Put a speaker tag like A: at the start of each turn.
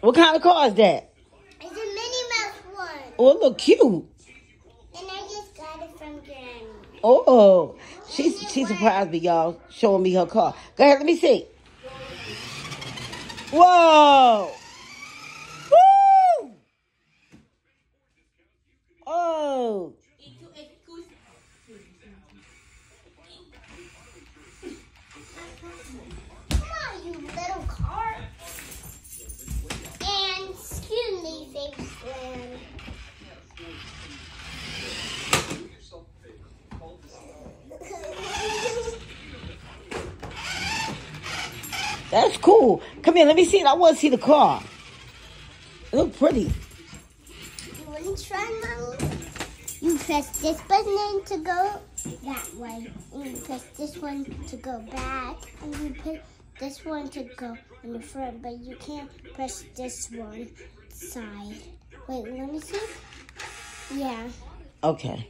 A: What kind of car is that?
B: It's a Minnie Mouse one.
A: Oh, it look cute.
B: And I just got it from Granny.
A: Oh, she's she's surprised me, y'all, showing me her car. Go ahead, let me see. Whoa! Woo! Oh!
B: Come on, you little car. And excuse me, Faith Slam.
A: That's cool. Come here, let me see it. I want to see the car. It looks pretty.
B: You want to try, Mommy? You press this button to go that way. And you press this one to go back. And you put this one to go in the front. But you can't press this one side. Wait, let me see. Yeah.
A: Okay.